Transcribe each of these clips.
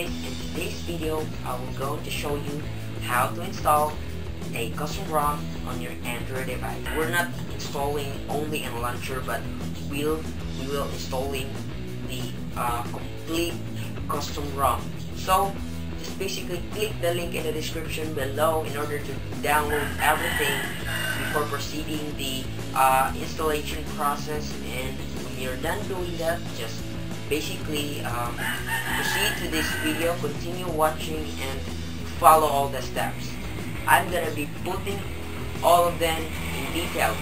guys, in today's video I will go to show you how to install a custom ROM on your Android device. We're not installing only a launcher but we'll, we will installing the uh, complete custom ROM. So just basically click the link in the description below in order to download everything before proceeding the uh, installation process and when you're done doing that just basically um, proceed to this video continue watching and follow all the steps I'm gonna be putting all of them in detail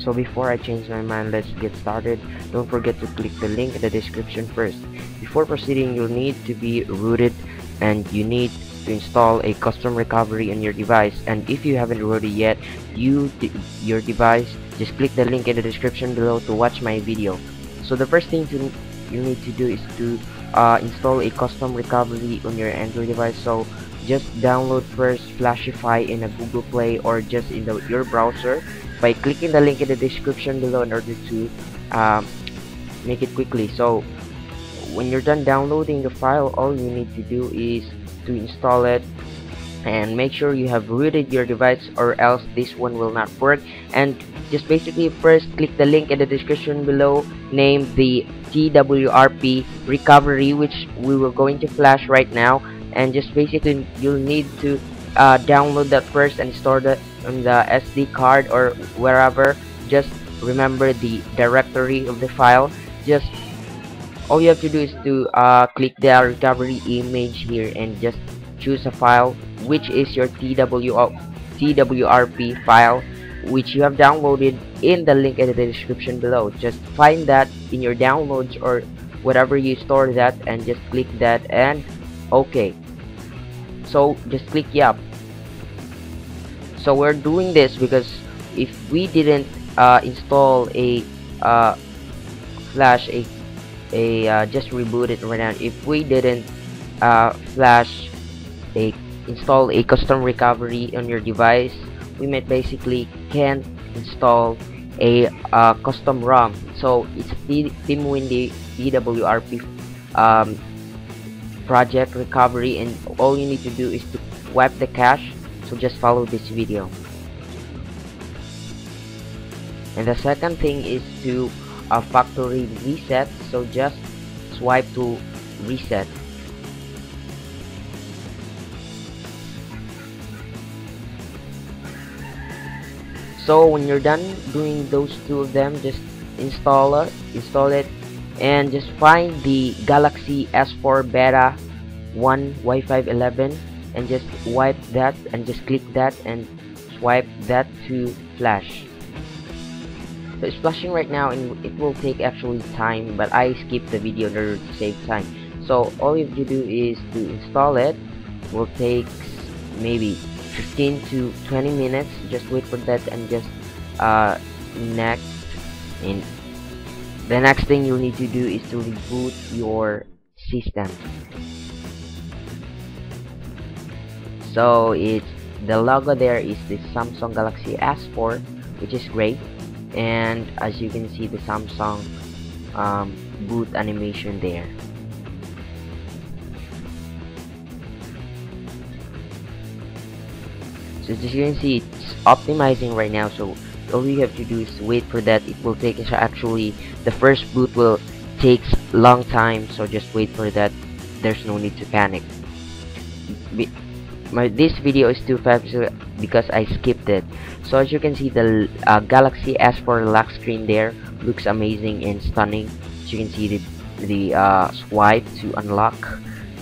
So before I change my mind, let's get started. Don't forget to click the link in the description first. Before proceeding, you'll need to be rooted and you need to install a custom recovery on your device. And if you haven't rooted yet, you your device, just click the link in the description below to watch my video. So the first thing to, you need to do is to uh, install a custom recovery on your Android device. So just download first Flashify in a Google Play or just in the, your browser by clicking the link in the description below in order to um, make it quickly so when you're done downloading the file all you need to do is to install it and make sure you have rooted your device or else this one will not work and just basically first click the link in the description below name the TWRP recovery which we were going to flash right now. And just basically you'll need to uh, download that first and store that on the SD card or wherever. Just remember the directory of the file. Just all you have to do is to uh, click the recovery image here and just choose a file which is your TW TWRP file which you have downloaded in the link in the description below. Just find that in your downloads or whatever you store that and just click that and okay. So just click yup so we're doing this because if we didn't uh, install a uh, flash a a uh, just reboot it right now. If we didn't uh, flash a install a custom recovery on your device we might basically can't install a uh, custom ROM. So it's TeamWindy TWRP um, project recovery and all you need to do is to wipe the cache so just follow this video. And the second thing is to a factory reset so just swipe to reset so when you're done doing those two of them just install it install it and just find the Galaxy S4 Beta 1 Wi-Fi 11 and just wipe that and just click that and swipe that to flash. So it's flashing right now and it will take actually time but I skip the video in order to save time. So all you have to do is to install it. Will take maybe 15 to 20 minutes. Just wait for that and just uh, next and the next thing you'll need to do is to reboot your system. So it's the logo there is the Samsung Galaxy S4 which is great. And as you can see the Samsung um, boot animation there so as you can see it's optimizing right now so all you have to do is wait for that. It will take actually the first boot will takes long time so just wait for that. There's no need to panic. Be my this video is too fast because I skipped it. So as you can see the uh, Galaxy S4 lock screen there looks amazing and stunning. As you can see the the uh, swipe to unlock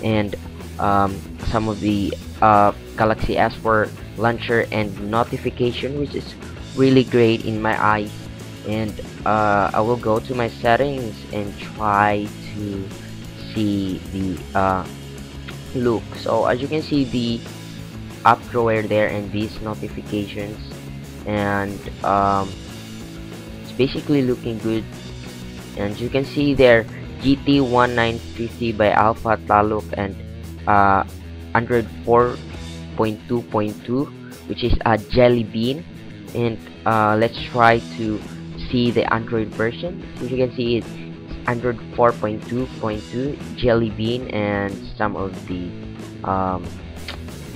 and um, some of the uh, Galaxy S4 launcher and notification which is really great in my eye. And uh, I will go to my settings and try to see the uh, look. So as you can see the app drawer there and these notifications. And um, it's basically looking good. And you can see there GT1950 by Alpha Taluk and uh, 104 0.2.2 which is a jelly bean. And uh, let's try to see the android version. As you can see it's android 4.2.2 jelly bean and some of the um,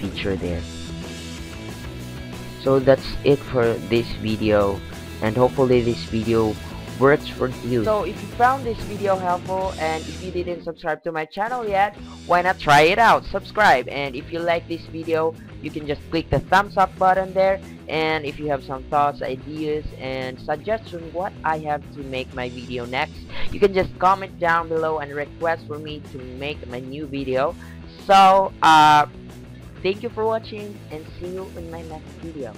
feature there. So that's it for this video and hopefully this video for you. So if you found this video helpful and if you didn't subscribe to my channel yet why not try it out? Subscribe. And if you like this video you can just click the thumbs up button there. And if you have some thoughts ideas and suggestions what I have to make my video next you can just comment down below and request for me to make my new video. So uh thank you for watching and see you in my next video